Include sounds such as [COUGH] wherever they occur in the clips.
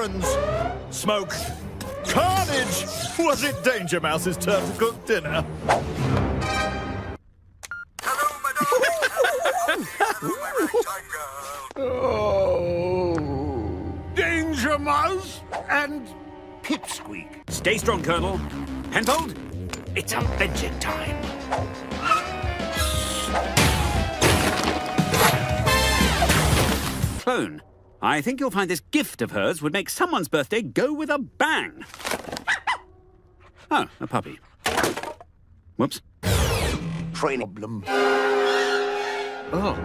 errands. Smoke. Carnage! Was it Danger Mouse's turn to cook dinner? Hello, Madam. Oh. Danger Mouse and Pipsqueak. Stay strong, Colonel. Penfold, it's adventure time. Clone, I think you'll find this gift of hers would make someone's birthday go with a bang. Oh, a puppy. Whoops. Train problem. Oh.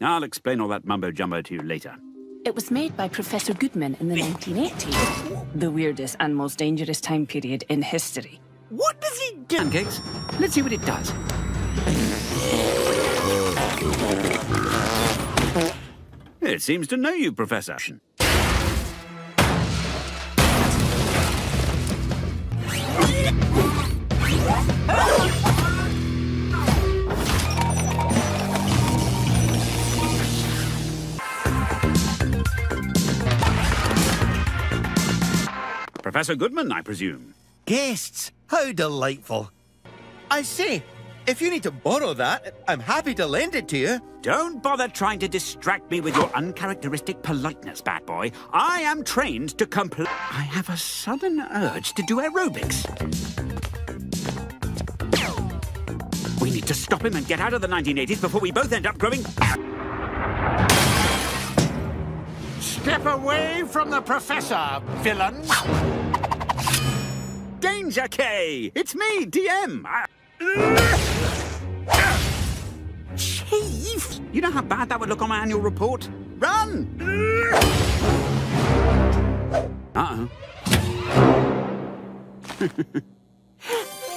I'll explain all that mumbo jumbo to you later. It was made by Professor Goodman in the [LAUGHS] 1980s, the weirdest and most dangerous time period in history. Pancakes. Let's see what it does. It seems to know you, Professor. Professor Goodman, I presume. Guests, how delightful. I say, if you need to borrow that, I'm happy to lend it to you. Don't bother trying to distract me with your uncharacteristic politeness, bad boy. I am trained to compl- I have a sudden urge to do aerobics. We need to stop him and get out of the 1980s before we both end up growing... Step away from the professor, villains. Danger K! It's me, DM! I- Chief! You know how bad that would look on my annual report? Run! Uh-oh. [LAUGHS]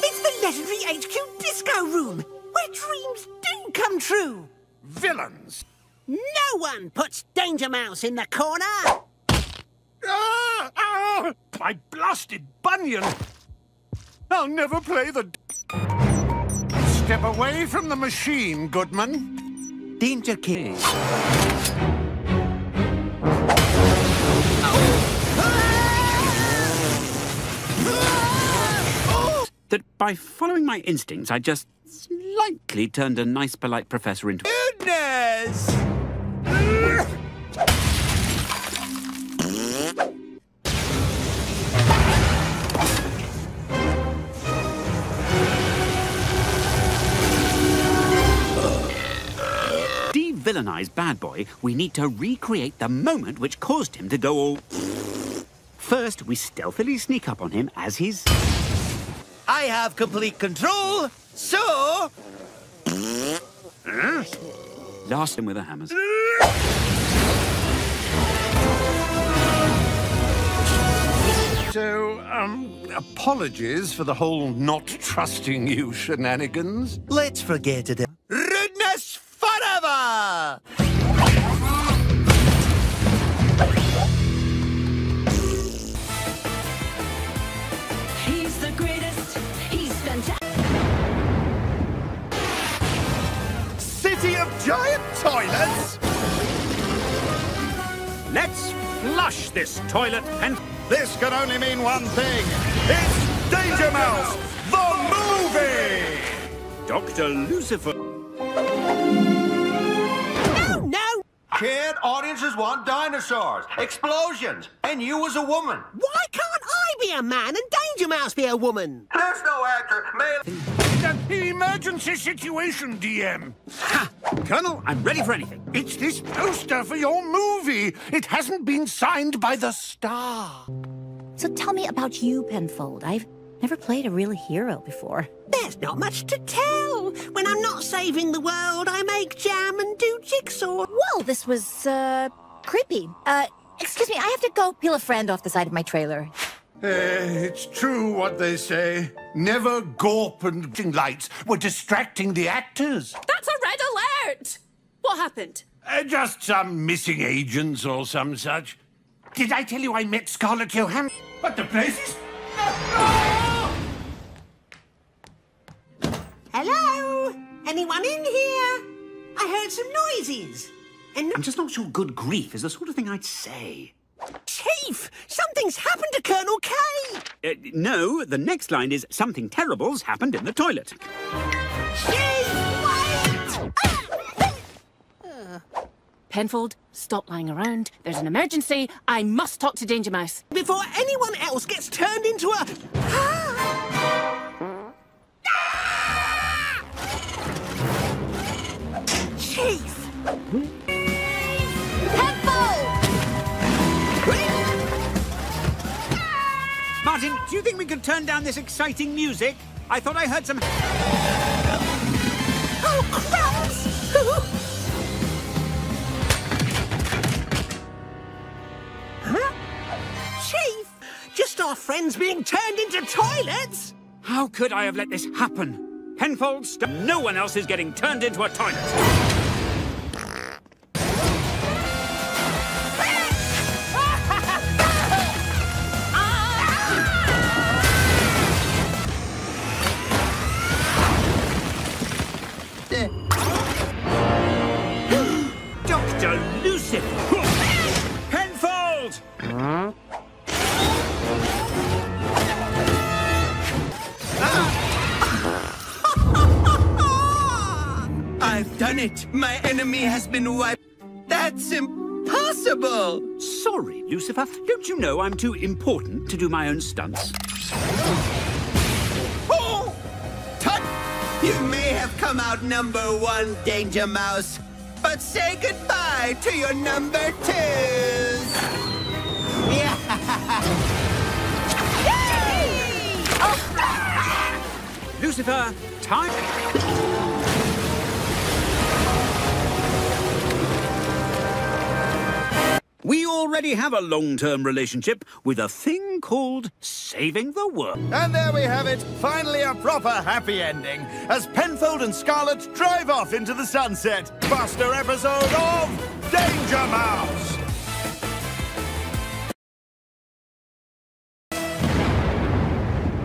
It's the legendary HQ disco room, where dreams do come true. Villains. No one puts Danger Mouse in the corner. Ah, ah, my blasted bunion. I'll never play the... Step away from the machine, Goodman. Danger King. That by following my instincts, I just slightly turned a nice, polite professor into... Goodness! De-villainize Bad Boy, we need to recreate the moment which caused him to go all... First, we stealthily sneak up on him as he's... I have complete control, so... Last him with the hammers. So, um, apologies for the whole not trusting you shenanigans. Let's forget it. Giant toilets? Let's flush this toilet and... This can only mean one thing. It's Danger Mouse, the movie! Dr. Lucifer... No, no. Kid, audiences want dinosaurs, explosions, and you as a woman. Why can't I be a man and Danger Mouse be a woman? There's no actor, male... An emergency situation, DM. Ha! Colonel, I'm ready for anything. It's this poster for your movie. It hasn't been signed by the star. So tell me about you, Penfold. I've never played a real hero before. There's not much to tell. When I'm not saving the world, I make jam and do jigsaw. Well, this was, uh, creepy. Uh, excuse me, I have to go peel a friend off the side of my trailer. Uh, it's true what they say. Never Gorp and lights were distracting the actors. That's a red alert! What happened? Uh, just some missing agents or some such. Did I tell you I met Scarlett Johansson? But the place is... Hello? Anyone in here? I heard some noises. And I'm just not sure good grief is the sort of thing I'd say. Chief, something's happened to Colonel K. Uh, no, the next line is something terrible's happened in the toilet. Chief, wait! [LAUGHS] Penfold, stop lying around. There's an emergency. I must talk to Danger Mouse. Before anyone else gets turned into a... [LAUGHS] Chief! Martin, do you think we could turn down this exciting music? I thought I heard some. Oh, crumbs! [LAUGHS] huh? Chief, just our friends being turned into toilets? How could I have let this happen? Penfold, no one else is getting turned into a toilet. Impossible. Sorry, Lucifer. Don't you know I'm too important to do my own stunts? Oh! Tut! You may have come out number one, Danger Mouse, but say goodbye to your number twos. [LAUGHS] Lucifer, time. We already have a long term relationship with a thing called saving the world. And there we have it. Finally, a proper happy ending as Penfold and Scarlett drive off into the sunset. Buster episode of Danger Mouse.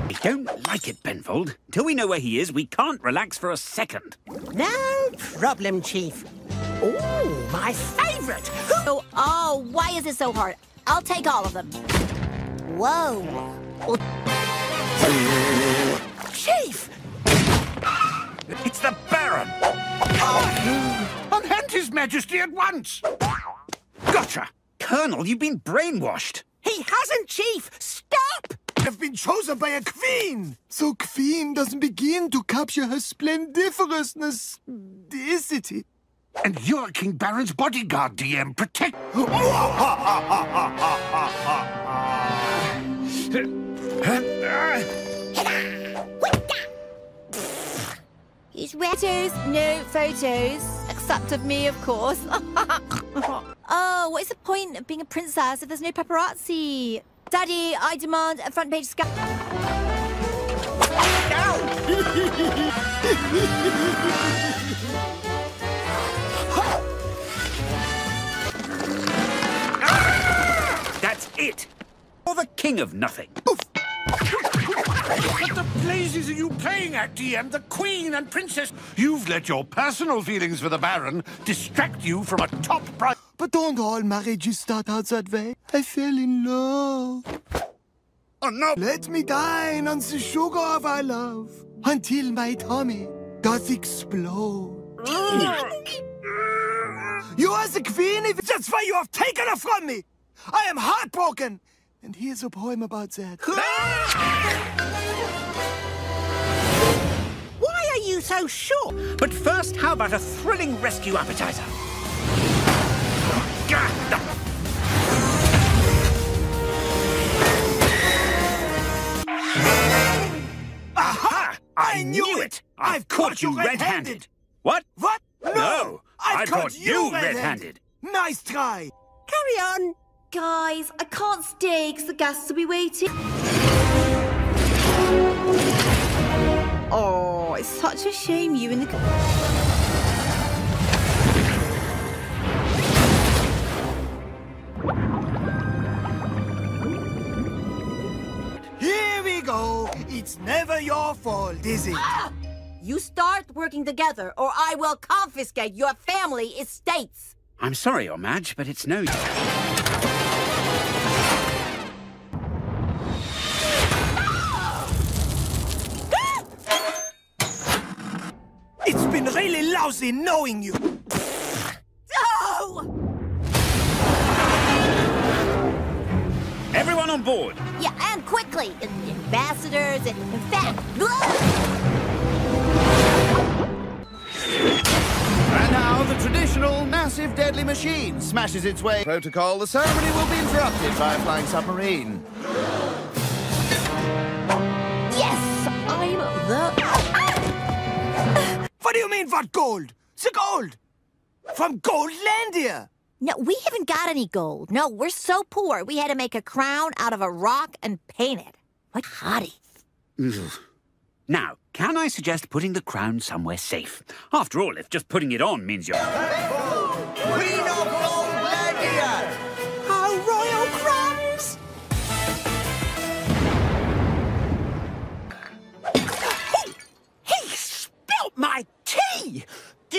I don't like it, Penfold. Till we know where he is, we can't relax for a second. No problem, Chief. Oh, my favorite! Oh, oh, why is it so hard? I'll take all of them. Whoa. Chief! It's the Baron! [GASPS] Unhand His Majesty at once! Gotcha! Colonel, you've been brainwashed. He hasn't, Chief! Stop! I've been chosen by a queen! So Queen doesn't begin to capture her splendiferousness. City. And you're King Baron's bodyguard, DM. Protect... [GASPS] He's photos, no photos, except of me, of course. [LAUGHS] oh, what is the point of being a princess if there's no paparazzi? Daddy, I demand a front page scan. That's [LAUGHS] You're the king of nothing. What the blazes are you playing at, DM? The Queen and Princess? You've let your personal feelings for the Baron distract you from a top prize. But don't all marriages start out that way? I fell in love. Oh, no! Let me dine on the sugar of our love until my tummy does explode. Ah. you are the queen if that's why you have taken her from me. I am heartbroken. And here's a poem about that. [LAUGHS] Why are you so sure? But first, how about a thrilling rescue appetizer? Aha! I knew it! I've caught you red-handed. What? What? No! I've, caught you red-handed. Nice try. Carry on. Guys, I can't stay because the guests will be waiting. Oh, it's such a shame you and the. Here we go. It's never your fault, is it? Ah! You start working together, or I will confiscate your family estates. I'm sorry, Your Madge, but it's no lousy knowing you. Oh! Everyone on board! Yeah, and quickly. Ambassadors and, in fact... And now the traditional massive deadly machine smashes its way. Protocol, the ceremony will be interrupted by a flying submarine. What do you mean, what gold? The gold! From Goldlandia! No, we haven't got any gold. No, we're so poor. We had to make a crown out of a rock and paint it. What hottie. Now, can I suggest putting the crown somewhere safe? After all, if just putting it on means you're...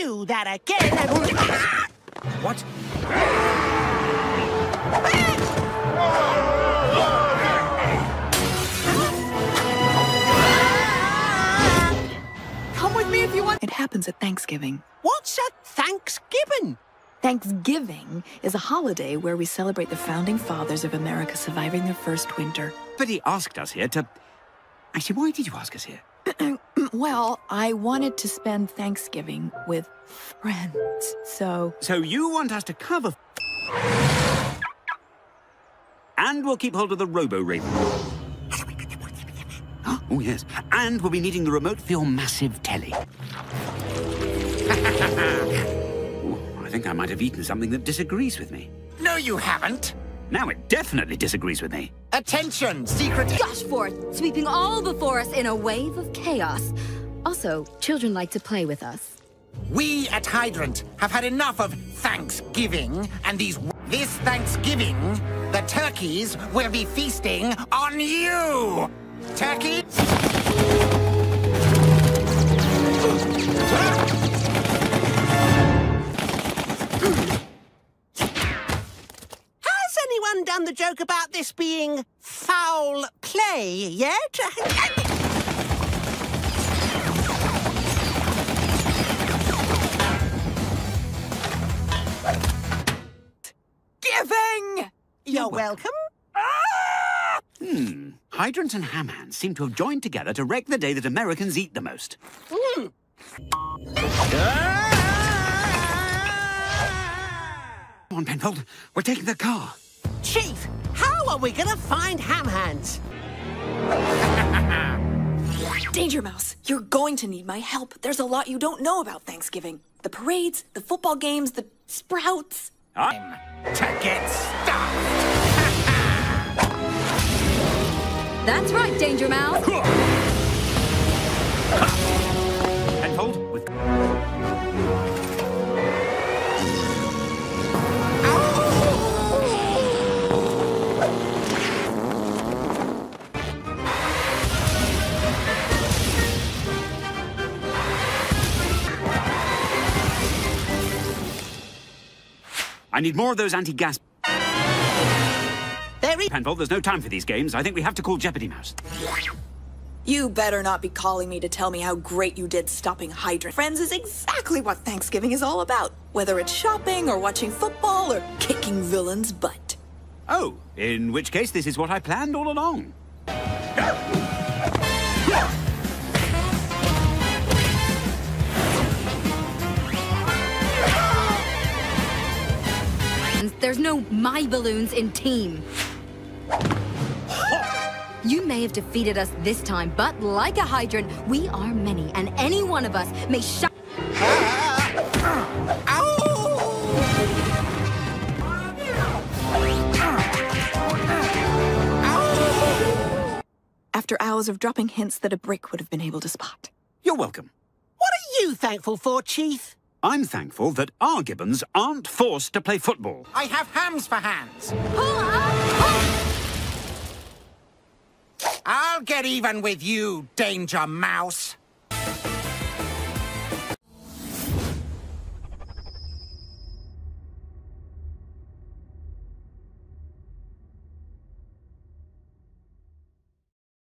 Do that again and... What? Come with me if you want. It happens at Thanksgiving. What's a Thanksgiving? Thanksgiving is a holiday where we celebrate the founding fathers of America surviving their first winter. But he asked us here to... Actually, why did you ask us here? [CLEARS THROAT] Um, well, I wanted to spend Thanksgiving with friends, so. So you want us to cover... And we'll keep hold of the Robo-Raven. [GASPS] Oh, yes. And we'll be needing the remote for your massive telly. [LAUGHS] Ooh, I think I might have eaten something that disagrees with me. No, you haven't. Now it definitely disagrees with me. Attention, secret... Gush forth, sweeping all before us in a wave of chaos. Also, children like to play with us. We at Hydrant have had enough of Thanksgiving and these... This Thanksgiving, the turkeys will be feasting on you! Turkey... anyone the joke about this being foul play yet? Giving! You're welcome. Hmm. Hydrant and Hamhand seem to have joined together to wreck the day that Americans eat the most. Come on, Penfold. We're taking the car. Chief, how are we gonna find ham hands? [LAUGHS] Danger Mouse, you're going to need my help. There's a lot you don't know about Thanksgiving the parades, the football games, the sprouts. I'm to get stuffed! [LAUGHS] That's right, Danger Mouse. I need more of those anti-gas... There is... Penfold, there's no time for these games. I think we have to call Jeopardy Mouse. You better not be calling me to tell me how great you did stopping Hydrant. Friends is exactly what Thanksgiving is all about. Whether it's shopping or watching football or kicking villains' butt. Oh, in which case this is what I planned all along. There's no my balloons in team. You may have defeated us this time, but like a hydrant, we are many, and any one of us may shine. After hours of dropping hints that a brick would have been able to spot. You're welcome. What are you thankful for, Chief? I'm thankful that our Gibbons aren't forced to play football. I have hams for hands. I'll get even with you, Danger Mouse.